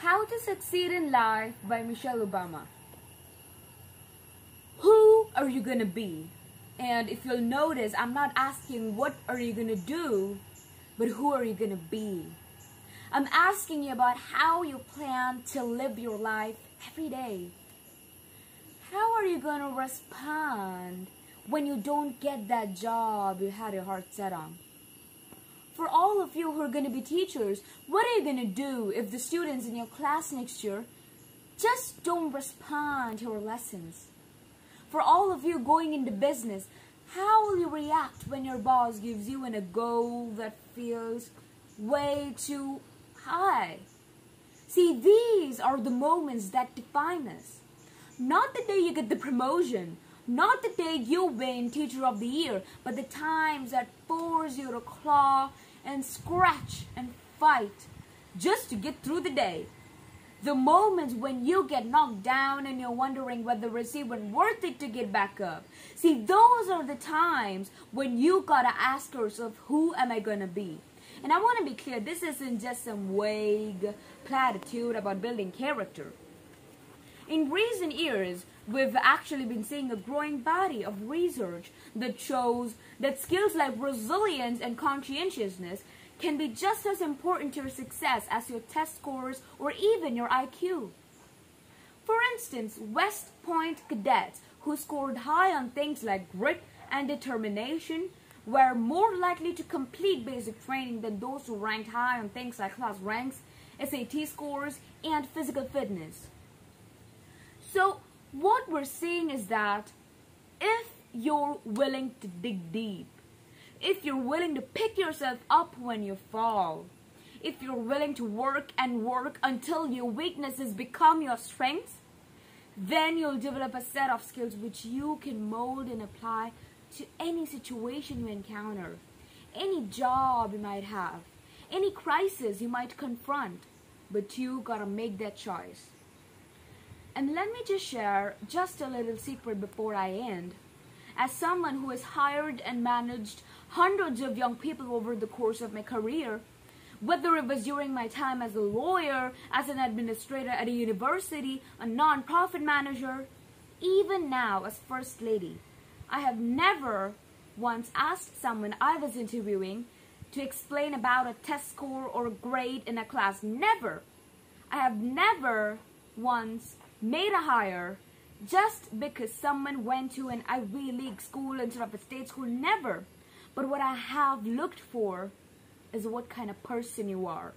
How to Succeed in Life by Michelle Obama. Who are you gonna be? And if you'll notice, I'm not asking what are you gonna do, but who are you gonna be? I'm asking you about how you plan to live your life every day. How are you gonna respond when you don't get that job you had your heart set on? For all of you who are going to be teachers, what are you going to do if the students in your class next year just don't respond to your lessons? For all of you going into business, how will you react when your boss gives you an a goal that feels way too high? See, these are the moments that define us. Not the day you get the promotion, not the day you win Teacher of the Year, but the times that force you to claw and scratch and fight just to get through the day. The moments when you get knocked down and you're wondering whether it's even worth it to get back up. See, those are the times when you gotta ask yourself, who am I gonna be? And I wanna be clear, this isn't just some vague platitude about building character. In recent years, we've actually been seeing a growing body of research that shows that skills like resilience and conscientiousness can be just as important to your success as your test scores or even your IQ. For instance, West Point cadets who scored high on things like grit and determination were more likely to complete basic training than those who ranked high on things like class ranks, SAT scores, and physical fitness. So, what we're seeing is that if you're willing to dig deep, if you're willing to pick yourself up when you fall, if you're willing to work and work until your weaknesses become your strengths, then you'll develop a set of skills which you can mold and apply to any situation you encounter, any job you might have, any crisis you might confront, but you gotta make that choice. And let me just share just a little secret before I end. As someone who has hired and managed hundreds of young people over the course of my career, whether it was during my time as a lawyer, as an administrator at a university, a non-profit manager, even now as First Lady, I have never once asked someone I was interviewing to explain about a test score or a grade in a class. Never. I have never once made a hire just because someone went to an Ivy League school instead of a state school. Never. But what I have looked for is what kind of person you are.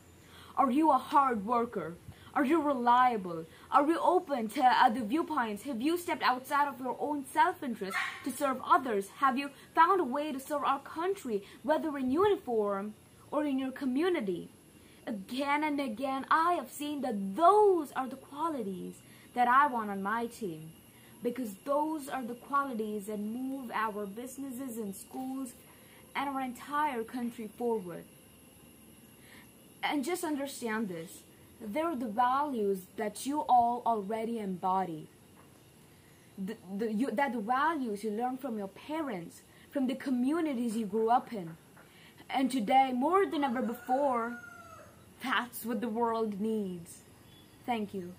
Are you a hard worker? Are you reliable? Are you open to other viewpoints? Have you stepped outside of your own self-interest to serve others? Have you found a way to serve our country, whether in uniform or in your community? Again and again, I have seen that those are the qualities that I want on my team because those are the qualities that move our businesses and schools and our entire country forward. And just understand this they're the values that you all already embody. The, the, you, that the values you learn from your parents, from the communities you grew up in. And today, more than ever before, that's what the world needs. Thank you.